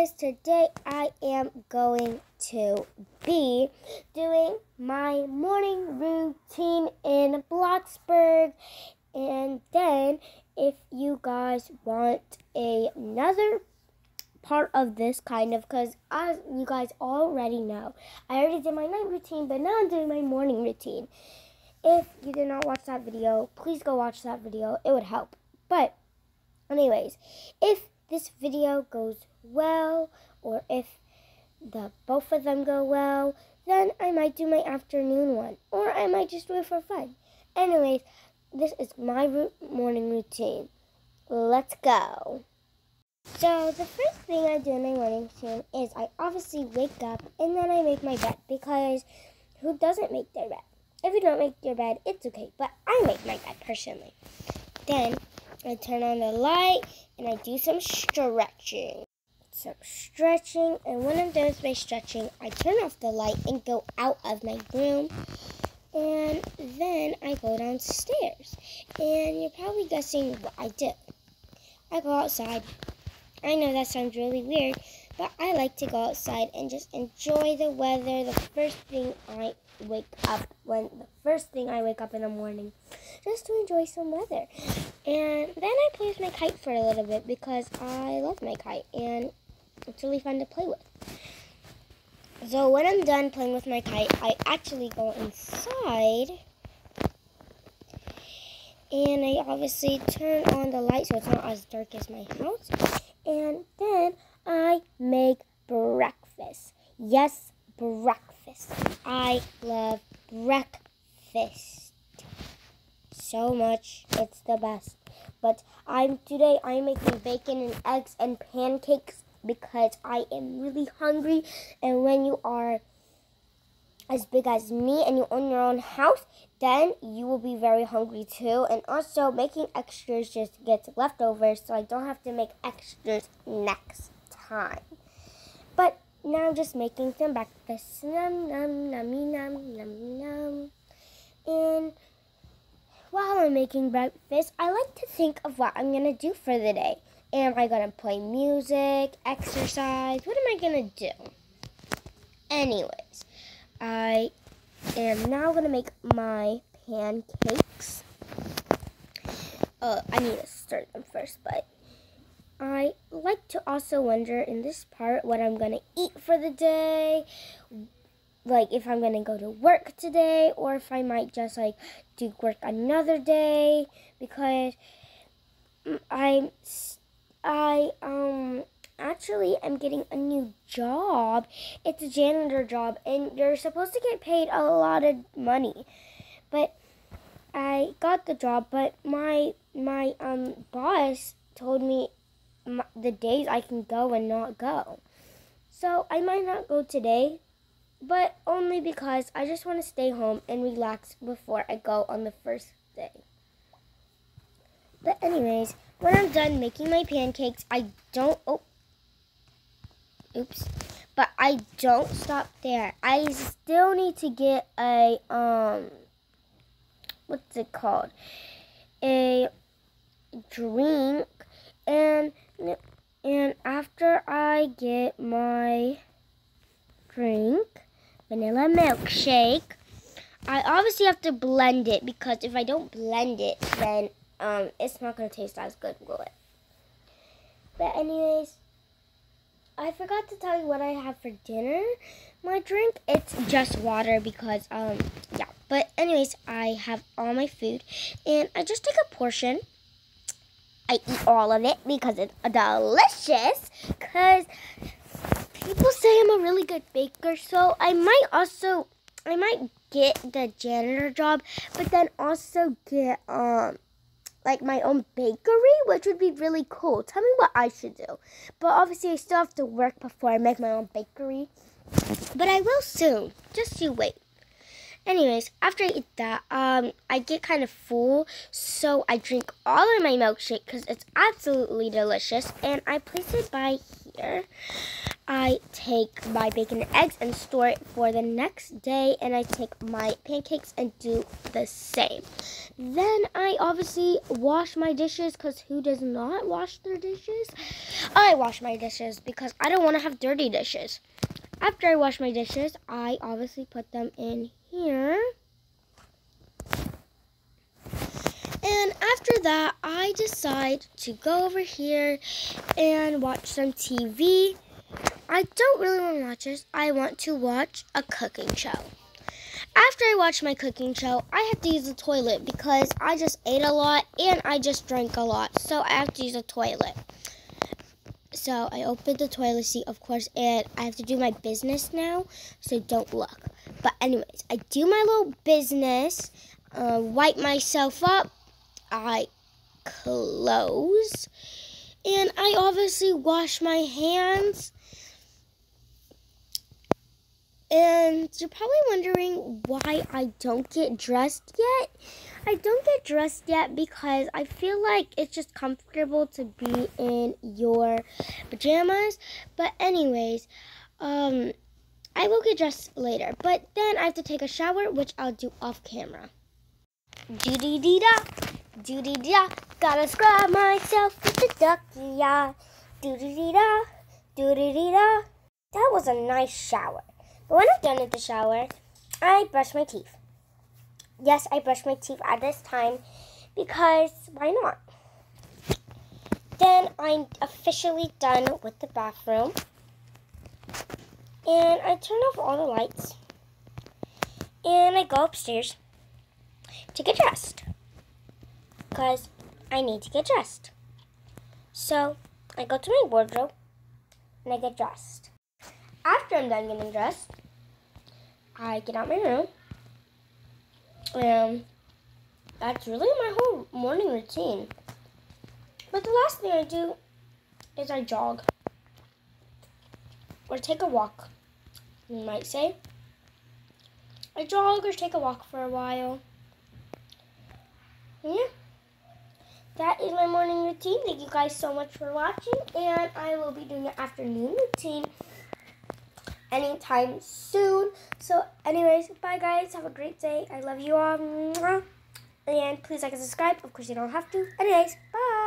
guys, today I am going to be doing my morning routine in Bloxburg. And then, if you guys want another part of this kind of, because as you guys already know, I already did my night routine, but now I'm doing my morning routine. If you did not watch that video, please go watch that video. It would help. But, anyways, if this video goes well or if the both of them go well, then I might do my afternoon one or I might just do it for fun. Anyways, this is my morning routine. Let's go. So the first thing I do in my morning routine is I obviously wake up and then I make my bed because who doesn't make their bed? If you don't make your bed, it's okay, but I make my bed personally. Then I turn on the light and I do some stretching. Some stretching, and when I'm done with my stretching, I turn off the light and go out of my room. And then I go downstairs. And you're probably guessing what I do. I go outside. I know that sounds really weird, but I like to go outside and just enjoy the weather the first thing I wake up when the first thing I wake up in the morning just to enjoy some weather. And then I play with my kite for a little bit because I love my kite and it's really fun to play with. So when I'm done playing with my kite, I actually go inside and I obviously turn on the light so it's not as dark as my house. And then I make breakfast. Yes, breakfast. I love breakfast so much. It's the best. But I'm today I'm making bacon and eggs and pancakes because I am really hungry and when you are as big as me and you own your own house, then you will be very hungry too. And also making extras just gets leftovers so I don't have to make extras next time. Now I'm just making some breakfast. Num num num num num num. And while I'm making breakfast, I like to think of what I'm gonna do for the day. Am I gonna play music, exercise? What am I gonna do? Anyways, I am now gonna make my pancakes. Uh, I need to start them first, but I like to also wonder in this part what I'm gonna eat for the day, like if I'm gonna go to work today or if I might just like do work another day because I'm I um actually am getting a new job. It's a janitor job and you're supposed to get paid a lot of money. But I got the job, but my my um boss told me the days I can go and not go. So I might not go today but only because I just want to stay home and relax before I go on the first day. But anyways, when I'm done making my pancakes, I don't, oh, oops, but I don't stop there. I still need to get a, um, what's it called? A drink, and, and after I get my drink, vanilla milkshake. I obviously have to blend it because if I don't blend it, then um, it's not going to taste as good, will it? But anyways, I forgot to tell you what I have for dinner. My drink, it's just water because, um, yeah. But anyways, I have all my food and I just take a portion. I eat all of it because it's delicious because people say I'm a really good baker, so I might also, I might get the janitor job, but then also get, um, like my own bakery, which would be really cool. Tell me what I should do. But obviously, I still have to work before I make my own bakery. But I will soon. Just you wait. Anyways, after I eat that, um, I get kind of full, so I drink all of my milkshake because it's absolutely delicious, and I place it by here. I take my bacon and eggs and store it for the next day, and I take my pancakes and do the same. Then I obviously wash my dishes because who does not wash their dishes? I wash my dishes because I don't want to have dirty dishes. After I wash my dishes, I obviously put them in here. And after that, I decide to go over here and watch some TV. I don't really want to watch this. I want to watch a cooking show. After I watch my cooking show, I have to use the toilet because I just ate a lot and I just drank a lot. So I have to use the toilet. So I opened the toilet seat, of course, and I have to do my business now, so don't look. But anyways, I do my little business, uh, wipe myself up, I close, and I obviously wash my hands and you're probably wondering why I don't get dressed yet. I don't get dressed yet because I feel like it's just comfortable to be in your pajamas. But anyways, um I will get dressed later. But then I have to take a shower, which I'll do off camera. Doody dee da, doody dee da. Gotta scrub myself with the ducky yeah. Doody dee da, doody dee da. That was a nice shower. But when I'm done with the shower, I brush my teeth. Yes, I brush my teeth at this time because why not? Then I'm officially done with the bathroom. And I turn off all the lights. And I go upstairs to get dressed. Because I need to get dressed. So I go to my wardrobe and I get dressed. After I'm done getting dressed, I get out my room. And that's really my whole morning routine. But the last thing I do is I jog. Or take a walk, you might say. I jog or take a walk for a while. Yeah. That is my morning routine. Thank you guys so much for watching. And I will be doing an afternoon routine anytime soon. So, anyways, bye guys. Have a great day. I love you all. And please like and subscribe. Of course, you don't have to. Anyways, bye.